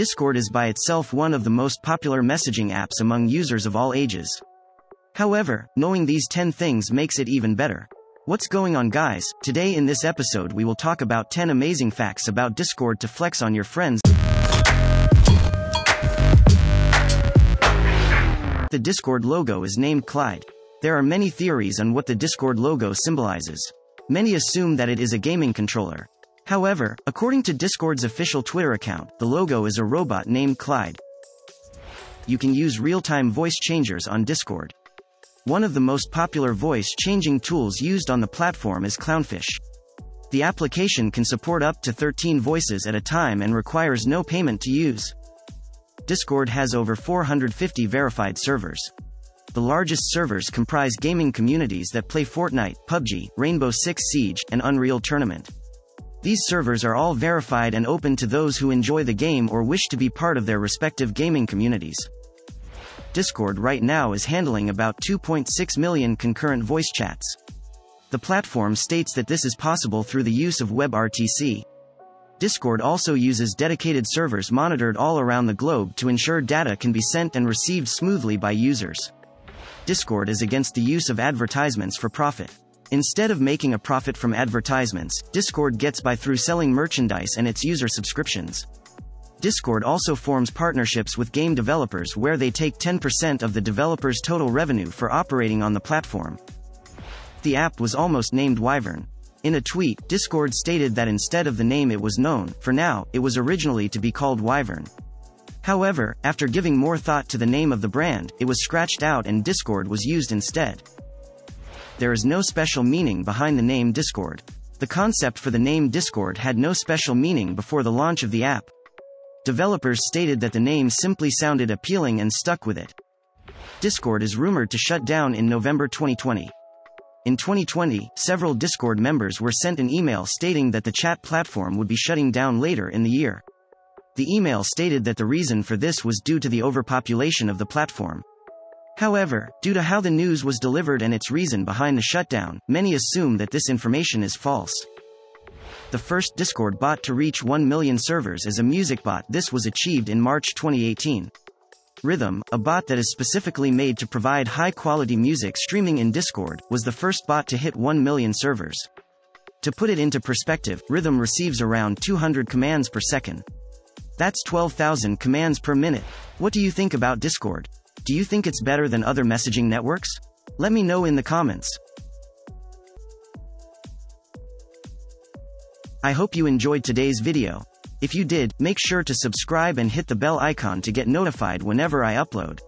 Discord is by itself one of the most popular messaging apps among users of all ages. However, knowing these 10 things makes it even better. What's going on, guys? Today in this episode, we will talk about 10 amazing facts about Discord to flex on your friends. The Discord logo is named Clyde. There are many theories on what the Discord logo symbolizes. Many assume that it is a gaming controller. However, according to Discord's official Twitter account, the logo is a robot named Clyde. You can use real-time voice changers on Discord. One of the most popular voice changing tools used on the platform is Clownfish. The application can support up to 13 voices at a time and requires no payment to use. Discord has over 450 verified servers. The largest servers comprise gaming communities that play Fortnite, PUBG, Rainbow Six Siege, and Unreal Tournament. These servers are all verified and open to those who enjoy the game or wish to be part of their respective gaming communities. Discord right now is handling about 2.6 million concurrent voice chats. The platform states that this is possible through the use of WebRTC. Discord also uses dedicated servers monitored all around the globe to ensure data can be sent and received smoothly by users. Discord is against the use of advertisements for profit. Instead of making a profit from advertisements, Discord gets by through selling merchandise and its user subscriptions. Discord also forms partnerships with game developers where they take 10% of the developer's total revenue for operating on the platform. The app was almost named Wyvern. In a tweet, Discord stated that instead of the name it was known, for now, it was originally to be called Wyvern. However, after giving more thought to the name of the brand, it was scratched out and Discord was used instead. There is no special meaning behind the name Discord. The concept for the name Discord had no special meaning before the launch of the app. Developers stated that the name simply sounded appealing and stuck with it. Discord is rumored to shut down in November 2020. In 2020, several Discord members were sent an email stating that the chat platform would be shutting down later in the year. The email stated that the reason for this was due to the overpopulation of the platform. However, due to how the news was delivered and its reason behind the shutdown, many assume that this information is false. The first Discord bot to reach 1 million servers is a music bot. This was achieved in March 2018. Rythm, a bot that is specifically made to provide high quality music streaming in Discord, was the first bot to hit 1 million servers. To put it into perspective, Rythm receives around 200 commands per second. That's 12,000 commands per minute. What do you think about Discord? Do you think it's better than other messaging networks? Let me know in the comments. I hope you enjoyed today's video. If you did, make sure to subscribe and hit the bell icon to get notified whenever I upload.